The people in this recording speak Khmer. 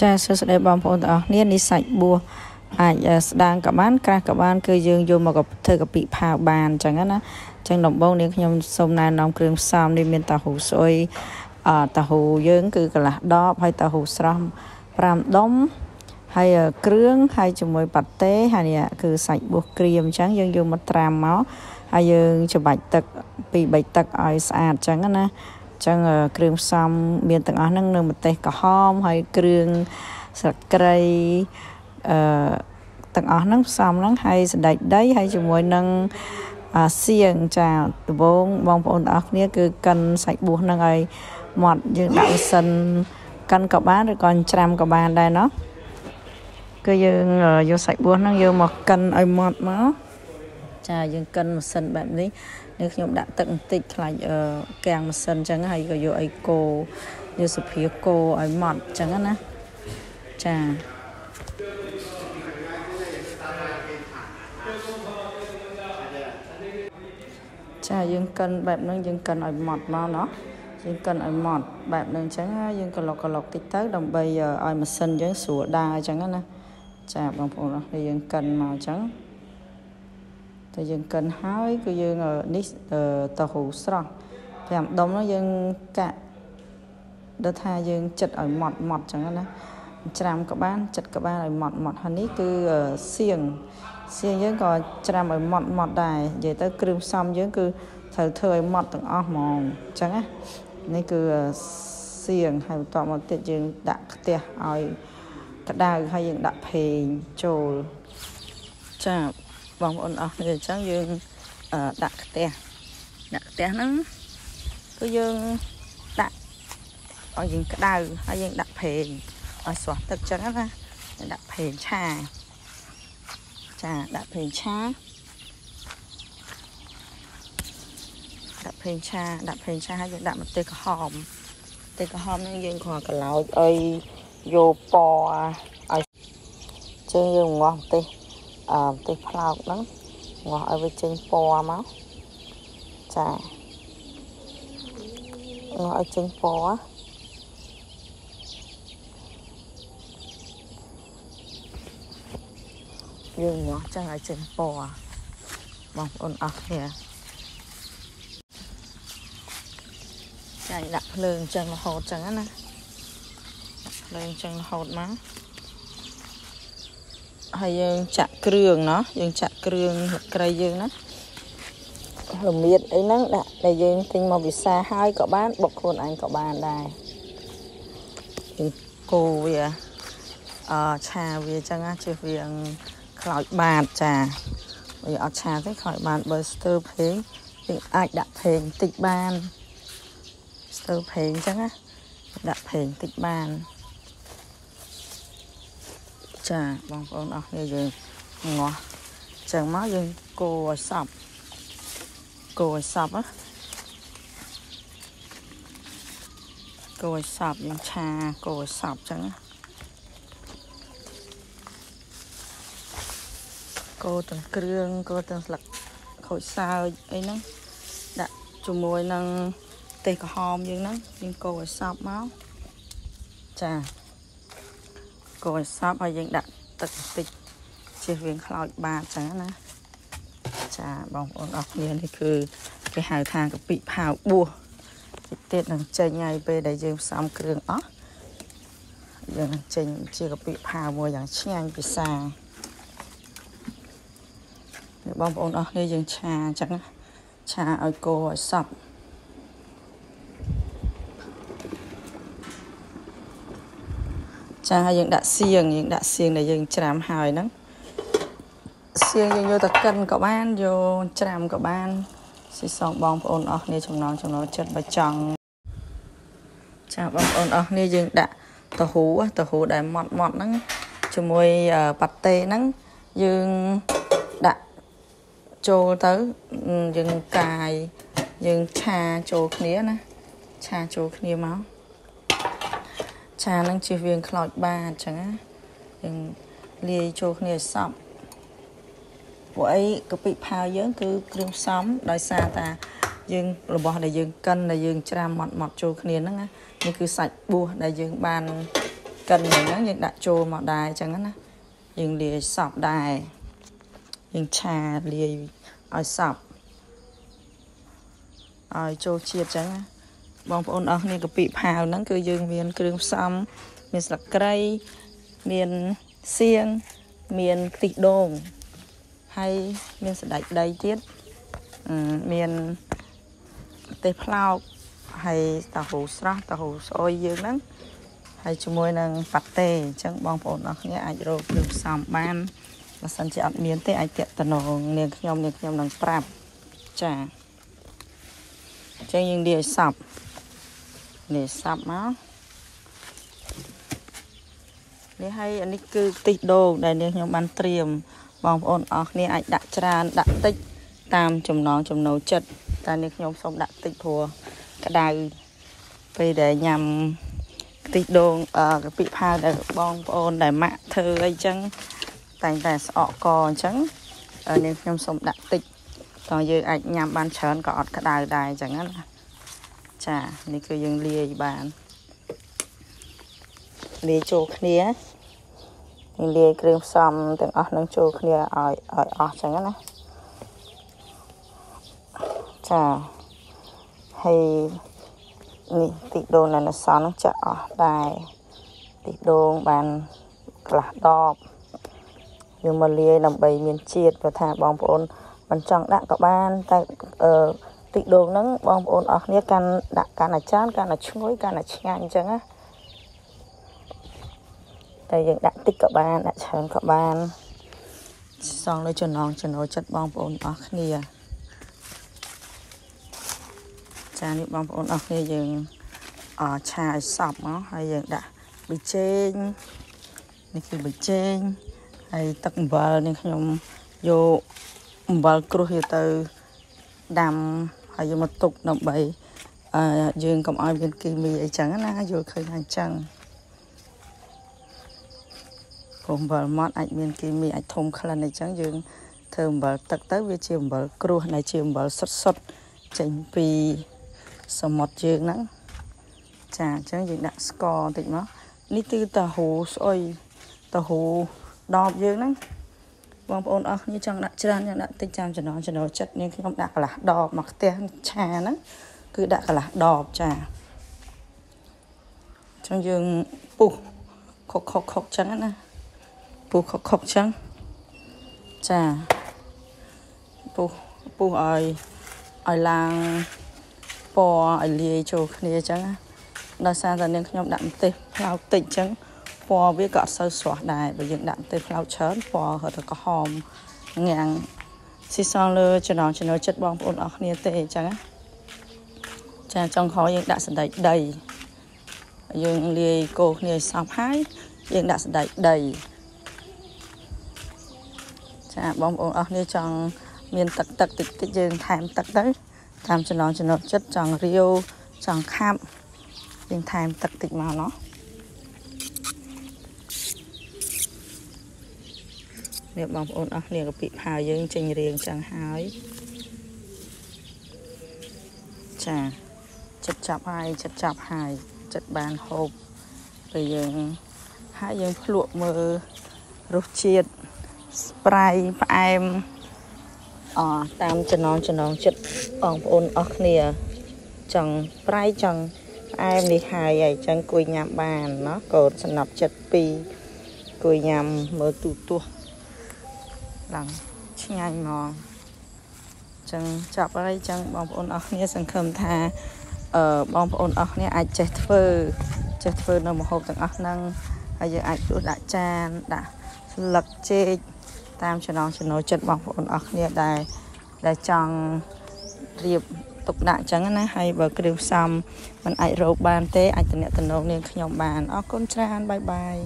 ចាសួស្តីបងប្អូនទាំងអស់គ្នានេះសាច់បួសអាចស្ដាងក៏បានក្រាស់ក៏បានគឺយើងយកមកធ្វើកាពិផាវបានអញ្ចឹងណាអញ្ចឹងដំបូងនេះខ្ញុំសូមណែនាំគ្រឿងផ្សំនេះមានតាហ៊ូស្អុយអតាហ៊ូយើងគឺកន្លះដបហើយតាហ៊ូស្រស់5ដុំហើយគ្រឿងហើយជាមួយប៉ាតេហើយនេះគឺសាច់បួសក្រៀមអញ្ចឹងយើងយកមកត្រាំមកហើយយើងច្បាច់ទឹកពី3ទឹកឲ្យស្អាតអញ្ចឹងណា ចឹងគ្រឿងផ្សំមានទាំងអស់ហ្នឹងនៅម្ទេសក្រហមហើយគ្រឿងស្លឹកគ្រៃអឺទាំងអស់ហ្នឹងផ្សំហ្នឹងហើយសណ្តែកដីហើយជាមួយនឹងអាសៀងចាដំបងបងប្អូនទាំងអស់គ្នាគឺកិនសាច់បួសហ្នឹងឲ្យម៉ត់យើងដាក់ម៉ាស៊ីនកិនក៏បានឬក៏ច្រាំក៏បានដែរเนาะគឺយើងយកសាច់បួសហ្នឹងយកមកកិនឲ្យម៉ត់មកចាយើងកិនម៉ាស៊ីនបែបនេះ នៅខ្ញុំដាក់ទឹកបន្តិចខ្លាច់កៀងម៉ាស៊ីនអញ្ចឹងហើយក៏យកអីកោយកសុភាកោឲ្យម៉ត់អញ្ចឹងណាចាចាយើងកិនបែបហ្នឹងយើងកិនឲ្យម៉ត់មកណោះយើងកិនឲ្យម៉ត់បែបហ្នឹងអញ្ចឹងយើងក្លុកក្លុកតិចទៅដើម្បីឲ្យម៉ាស៊ីនយើងស្រួលដើរអញ្ចឹងណាចាបងប្អូនអរគុណយើងកិនមកអញ្ចឹង តែយើងកិនហើយគឺយើងនេះតោះហ៊ូស្រស់5ដុំនោះយើងកាក់ដល់ថាយើងចិត្តឲ្យម៉ត់ម៉ត់ចឹងណាច្រាំក៏បានចិត្តក៏បានឲ្យម៉ត់ម៉ត់ហើយនេះគឺសៀងសៀងយើងក៏ច្រាំឲ្យម៉ត់ម៉ត់ដែរនិយាយទៅគ្រឿងផ្សំយើងគឺត្រូវធ្វើឲ្យម៉ត់ទាំងអស់ហ្មងអញ្ចឹងណានេះគឺសៀងហើយបន្តមកទៀតយើងដាក់ខ្ទះឲ្យក្តៅហើយយើងដាក់ភេងចូលចា បងប្អូនអស់គ្នាអញ្ចឹងយើងដាក់ខ្ទះដាក់ខ្ទះហ្នឹងគឺយើងដាក់ឲ្យយើងក្តៅហើយយើងដាក់ប្រេងឲ្យស្រស់ទឹកអញ្ចឹងណាដាក់ប្រេងឆាចាដាក់ប្រេងឆាដាក់ប្រេងឆាដាក់ប្រេងឆាហើយយើងដាក់ម្ទេសក្រហមម្ទេសក្រហមហ្នឹងយើងគ្រាន់កឡោចឲ្យយកពណ៌ឲ្យជើងយើងងាស់ម្ទេស អឺម្ទេសផ្លោកហ្នឹងងាស់ឲ្យវាចេញពណ៌មកចាងាស់ឲ្យចេញពណ៌យើងងាស់ចឹងឲ្យចេញពណ៌បងប្អូនអស់គ្នាចាដាក់ភ្លើងចឹងរហូតចឹងណាភ្លើងចឹងរហូតមក ហើយយើងចាក់គ្រឿងណោះយើងចាក់គ្រឿងក្រៃយើងណារមៀតអីហ្នឹងដាក់តែយើងទិញមកវិសាហើយក៏បានបុកខ្លួនឯងក៏បានដែរយើងកូរវាអឆាវាអញ្ចឹងណាជិះវាខ្លោចបាតចាបើយើងអត់ឆាទេខ្លោចបាតបើស្ទើរពេកយើងអាចដាក់ពេកបន្តិចបានស្ទើរពេកអញ្ចឹងណាដាក់ពេកបន្តិចបាន ចាបងប្អូនអស់គ្នាយើងងាស់ចឹងមកយើងកូរឲ្យសប់កូរឲ្យសប់ណាកូរឲ្យសប់យើងឆាកូរឲ្យសប់ចឹងកូរទាំងគ្រឿងកូរទាំងស្លឹកខូចសើចអីហ្នឹងដាក់ជាមួយនឹងទេសក្រហមយើងហ្នឹងយើងកូរឲ្យសប់មកចា កូរឲ្យសប់ហើយយើងដាក់ទឹកបន្តិចជិះវាខ្លោចបាតចឹងណាចាបងប្អូនអរគ្នានេះគឺគេហៅថាកាពិផាវបួសតិចទៀតនឹងចេញហើយពេលដែលយើងផ្សំគ្រឿងអស់យើងនឹងចេញជាកាពិផាវមួយយ៉ាងឆ្ងាញ់ពិសាបងប្អូនអស់គ្នាយើងឆាអញ្ចឹងឆាឲ្យកូរឲ្យសព្វ ចាយើងដាក់សៀងយើងដាក់សៀងដែលយើងច្រាំហើយហ្នឹងសៀងយើងយកទៅកិនក៏បានយកច្រាំក៏បានស៊ីសងបងប្អូនអស់គ្នាចំណងចំណងចិត្តបើចង់ចាបងប្អូនអស់គ្នាយើងដាក់តហ៊ូតហ៊ូដែលម៉ត់ម៉ត់ហ្នឹងជាមួយប៉ាតេហ្នឹងយើងដាក់ចូលទៅយើងកាយយើងឆាចូលគ្នាណាឆាចូលគ្នាមក ឆានឹងជិះវាងខ្លោចបាតអញ្ចឹងណាយើងលាយចូលគ្នាឲ្យសព្វពួកអីកាពិផាវយើង គឺគ្រឿងផ្សំដោយសារតាយើងរបស់ដែលយើងកិនដែលយើងច្រាំម៉ត់ម៉ត់ចូលគ្នាហ្នឹងណានេះគឺសាច់បួសដែលយើងបានកិនហ្នឹងយើងដាក់ចូលមកដែរអញ្ចឹងណាយើងលាយសពដែរយើងឆាលាយឲ្យសពឲ្យចូលជាតិអញ្ចឹងណា បងប្អូនអស់គ្នាកាពិផាវហ្នឹងគឺយើងមានគ្រឿងផ្សំមានស្លឹកគ្រៃមានសៀងមានខ្ទិះដូងហើយមានសណ្តែកដីទៀតមានទេសផ្លោកហើយតាហ៊ូស្រស់តាហ៊ូស្អុយយើងហ្នឹងហើយជាមួយនឹងប៉ាតេអញ្ចឹងបងប្អូនអរគ្នាអាចរកគ្រឿងផ្សំបានបើសិនជាអត់មានទេអាចតាក់តំណងនាងខ្ញុំនាងខ្ញុំនឹងប្រាប់ចាអញ្ចឹងយើងលាយឲ្យសព លាយសពមកនេះហើយអានេះគឺខ្ទិះដូងដែលនាងខ្ញុំបានត្រៀមបងប្អូនអរគ្នាអាចដាក់ច្រើនដាក់តិចតាមចំណងចំណូលចិត្តតែនាងខ្ញុំសូមដាក់តិចព្រោះក្តៅពេលដែលញ៉ាំខ្ទិះដូងកាពិផាវដែលបងប្អូនដែលម៉ាក់ធ្វើអីចឹងតែងតែស្អកកអញ្ចឹងនាងខ្ញុំសូមដាក់តិចតើយើងអាចញ៉ាំបានច្រើនក៏អត់ក្តៅដែរអញ្ចឹងណា ចានេះគឺយើងលាយបានលាយចូលគ្នាយើងលាយគ្រឿងផ្សំទាំងអស់នឹងចូលគ្នាឲ្យឲ្យអស់ចឹងណាចាហើយនេះទីដូងនៅសល់នឹងចាក់អស់ដែរទីដូងបានក្រាស់ដបយើងមកលាយដើម្បីមានជាតិព្រោះថាបងប្អូនមិនចង់ដាក់ក៏បានតែអឺ ទីដូងហ្នឹងបងប្អូនអស់គ្នាកាន់ដាក់កាន់អាចារ្យកាន់តែឈ្ងុយកាន់តែឆ្ងាញ់អញ្ចឹងណាតែយើងដាក់តិចក៏បានដាក់ច្រើនក៏បានសងលើចំណងចំណូលចិត្តបងប្អូនអស់គ្នាចានេះបងប្អូនអស់គ្នាយើងអឆាឲ្យសប់មកហើយយើងដាក់ប៊ីចេងនេះគឺប៊ីចេងហើយទឹកអំបិលនេះខ្ញុំយកអំបិលគ្រួសយកទៅដាំ ហើយយកមកទុកដើម្បីអឺយើងកុំឲ្យមានគីមីអីចឹងណាយល់ឃើញថាអញ្ចឹងព្រោះអំបិលម៉ត់អាចមានគីមីអាចធំក្លិនអីចឹងយើងធ្វើអំបិលទឹកទៅវាជាអំបិលគ្រួសនៃជាអំបិលសុតសុតចេញពីសមុទ្រយើងហ្នឹងចាអញ្ចឹងយើងដាក់ស្ករបន្តិចមកនេះគឺតាហ៊ូស្អុយតាហ៊ូដបយើងហ្នឹង បងប្អូនអស់គ្នាចង់ដាក់ច្រើនយ៉ាងដាក់តិចចាំចំណងចំណូលចិត្តនាងខ្ញុំដាក់កន្លះដបមកផ្ទះឆាហ្នឹងគឺដាក់កន្លះដបចាអញ្ចឹងយើងពុះខុកខុកខុកអញ្ចឹងណាពុះខុកខុកអញ្ចឹងចាពុះពុះឲ្យឲ្យឡើងពណ៌ឲ្យលាយចូលគ្នាអញ្ចឹងដោយសារតែនាងខ្ញុំដាក់ម្ទេសផ្លោកតិចអញ្ចឹង ពណ៌វាក៏អត់សូវស្រស់ដែរបើយើងដាក់ម្ទេសផ្លោកច្រើនពណ៌រត់ទៅក្រហមងាំងស៊ីសងលើចំណងចំណូលចិត្តបងប្អូនអស់គ្នាទេអញ្ចឹងចាចុងក្រោយយើងដាក់សណ្តែកដីយើងលាយកូរគ្នាឲ្យសព្វហើយយើងដាក់សណ្តែកដីចាបងប្អូនអស់គ្នាចង់មានទឹកទឹកតិចតិចយើងថែមទឹកទៅតាមចំណងចំណុចចិត្តចង់រាវចង់ខាប់យើងថែមទឹកតិចមកណោះ នេះបងប្អូនអស់គ្នាកពិផាយើងចេញរៀងចឹងហើយចាចិត្តចាប់ហើយចិត្តចាប់ហើយចិត្តបានហូបពេលយើងហើយយើងភ្លក់មើលរសជាតិប្រៃផ្អែមអតាមចំណងចំណងចិត្តបងប្អូនអស់គ្នាចង់ប្រៃចង់ផ្អែមនេះហើយហើយចឹងគួយញ៉ាំបានណោះកូនសំណប់ចិត្តពីរគួយញ៉ាំមើលទូទាស់ ឡើងឆ្ងាញ់ហ្មងចឹងចាប់ហើយចឹងបងប្អូនអស់គ្នាសង្ឃឹមថាអឺបងប្អូនអស់គ្នាអាចចេះធ្វើចេះធ្វើនៅម្ហូបទាំងអស់ហ្នឹងហើយយើងអាចដួសដាក់ចានដាក់ស្លឹកចេកតាមចំណងចំណូលចិត្តបងប្អូនអស់គ្នាដែលដែលចង់រៀបទុកដាក់អញ្ចឹងណាហើយបើគ្រឿងផ្សំมันអាចរកបានទេអាចតំណតំណងនាងខ្ញុំបានអរគុណច្រើនបាយបាយ